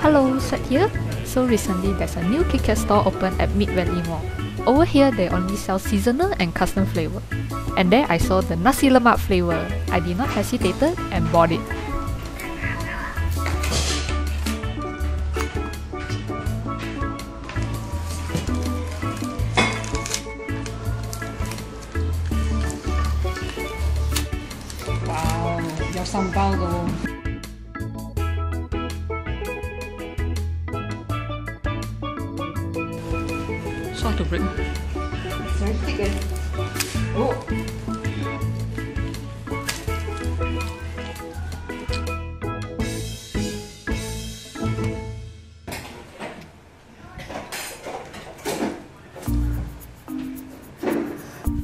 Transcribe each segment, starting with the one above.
Hello, Seth here. So recently there's a new KitKat store open at Mid Valley Mall. Over here they only sell seasonal and custom flavor. And there I saw the nasi lemak flavor. I did not hesitate and bought it. Wow, you have though. Soft to break。想啲嘅。哦。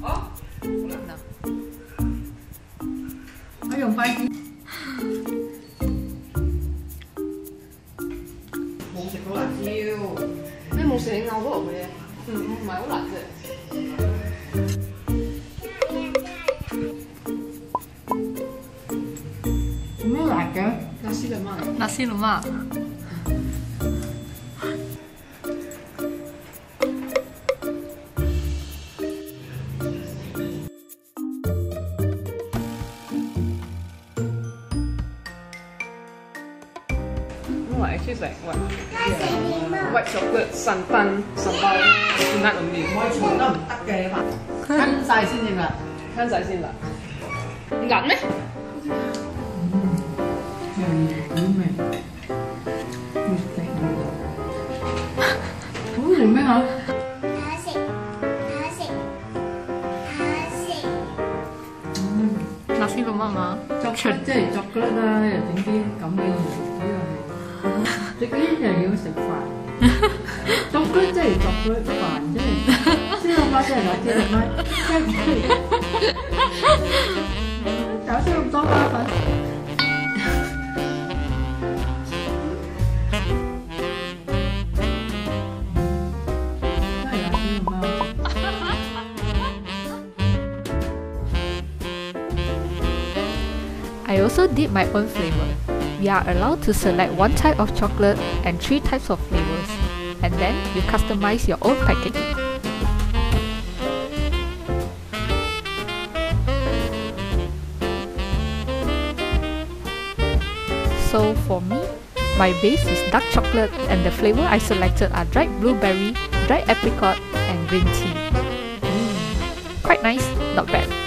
哦，我用筷子。冇食到辣椒，咩冇食你咬咗落去嘅？嗯，唔係好辣啫。咩辣嘅？辣絲嘅嘛。Nasi lemak. 因為 actually 係 white white chocolate 神燈神包 peanut only，我全都唔得嘅，吞晒先至㗎。聽晒先啦。韌咩？又好味，越食越有。好食咩嚇？Nasi lemak 嘛。作出即係作骨啦，又整啲咁嘅嘢，呢个系食呢就要食饭。作骨即系作骨，饭即系烧肉包即系攞啲肉乜，即系唔系搞出咁多花粉。真系有烧肉包。 I also did my own flavor. We are allowed to select one type of chocolate and three types of flavors. And then you customize your own packaging. So for me, my base is dark chocolate and the flavor I selected are dried blueberry, dried apricot and green tea. Mm, quite nice, not bad.